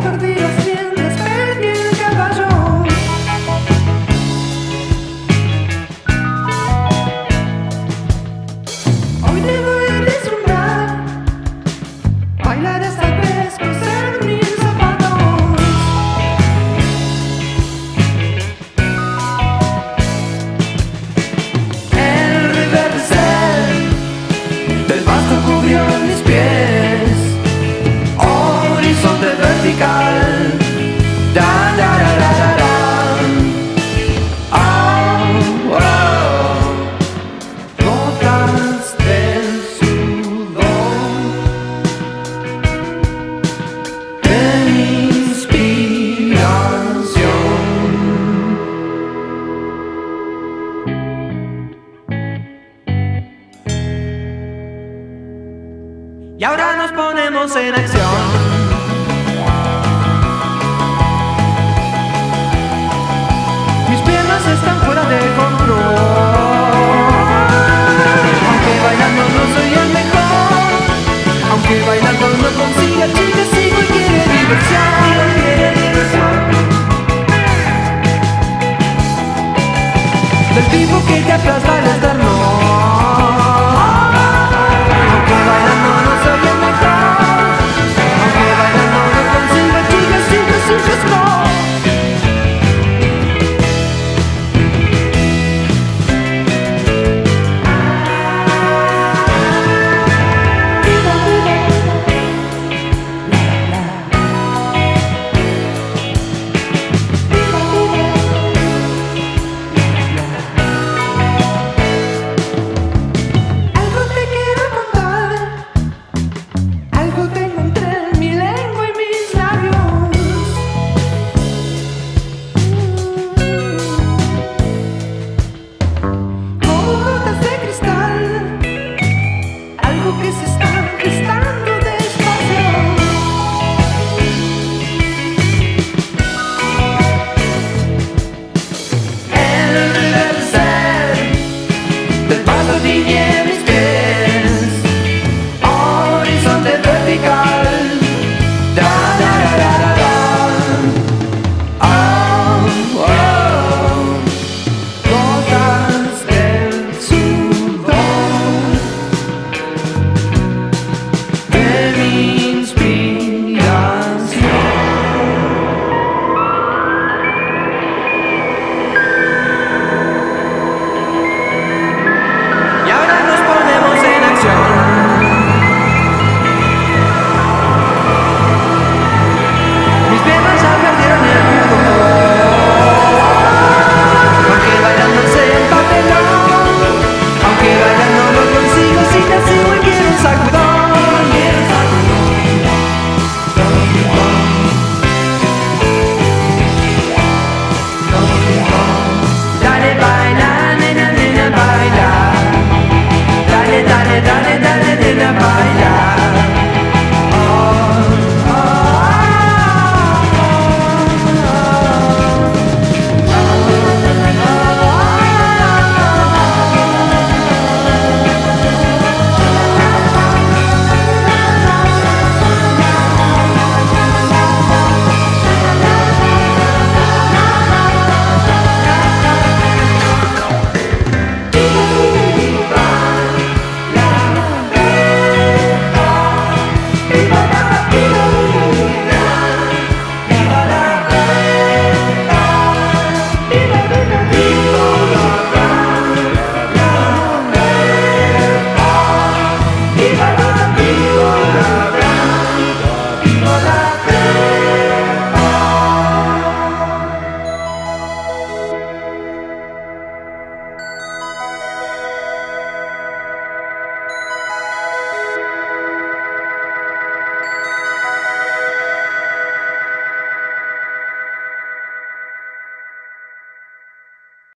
perdidos Y ahora nos ponemos en acción. Mis piernas están fuera de